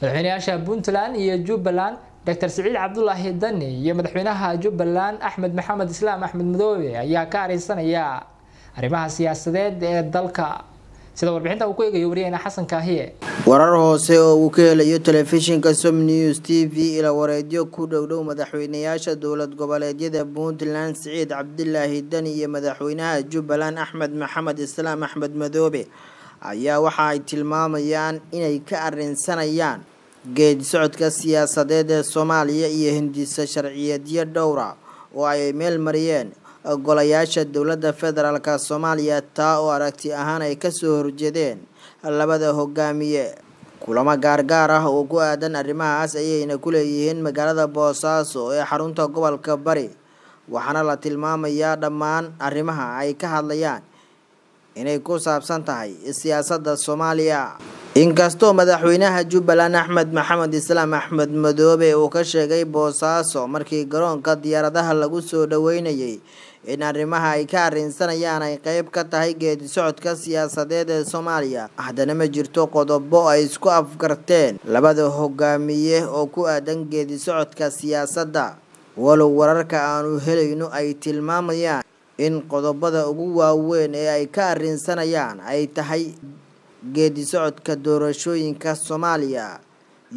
madaxweynayaasha puntland iyo jubbaland doctor siciid cabdulaahi dani iyo madaxweynaha jubbaland axmed maxamed islaam axmed madoobe ayaa ka areysanaya arrimaha siyaasadeed ee dalka. Sida warbixinta uu ku eegayo wariyahena xasan kaahiye. Warar hoose oo uu ka helayo telefishinka som news t v ila wareedyo ku dhowdhow madaxweynayaasha dowlad goboleedyada puntland siciid cabdilaahi dani iyo madaxweynaha jubbaland axmed maxamed islaam axmed madoobe ayaa waxa ay tilmaamayaan inay ka arinsanayaan geedi socodka siyaasadeed ee soomaaliya iyo hindisa sharciyeedyo dhowra oo ay meel mariyeen golayaasha dowladda federaalk soomaaliya taa oo aragti ahaan ay ka soo horjeedeen labada hogaamiye. Kulamo gaargaar ah oo ku aadan arrimahaas ayayna ku leeyihiin magaalada boosaaso ee xarunta gobolka bari waxaana la tilmaamayaa dhammaan arrimaha ay ka hadlayaan inay ku saabsan tahay siyaasadda soomaaliya inkastoo madaxweynaha jubbaland axmed maxamed islaam axmed madoobe uu ka sheegay boosaaso markii garoonka diyaaradaha lagu soo dhaweynayay in arrimaha ay ka arrinsanayaan ay qeyb ka tahay geedi socodka siyaasadeed ee soomaaliya. Haddana ma jirto qodobo ay isku afgarteen. Labada hogaamiye oo ku aadan geedi socodka siyaasadda. Walow wararka aanu helayno ay tilmaamayaan in qodobada ugu waaweyn ee ay ka arrinsanayaan ay tahay geedi socodka doorashooyinka soomaaliya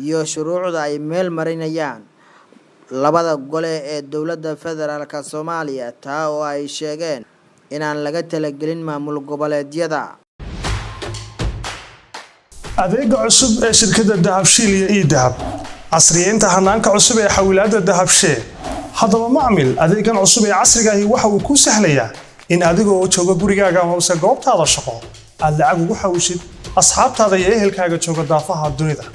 iyo shuruucda ay meel marinayaan. Labada gole ee dowladda federaalk soomaaliya taa oo ay sheegeen inaan laga talagelin maamul goboleedyada. Adeega cusub ee shirkadda dahabshiil iyo ii dahab casriyeynta hanaanka cusub ee xawilaadda dahabshee haddaba macmil adeegan cusub ee casrigaahi waxa uu kuu sahlayaa in adigoo jooga gurigaaga hoose goobtaada shaqo aad lacag ugu xawishid asxaabtaada iyo ehelkaaga jooga daafaha dunida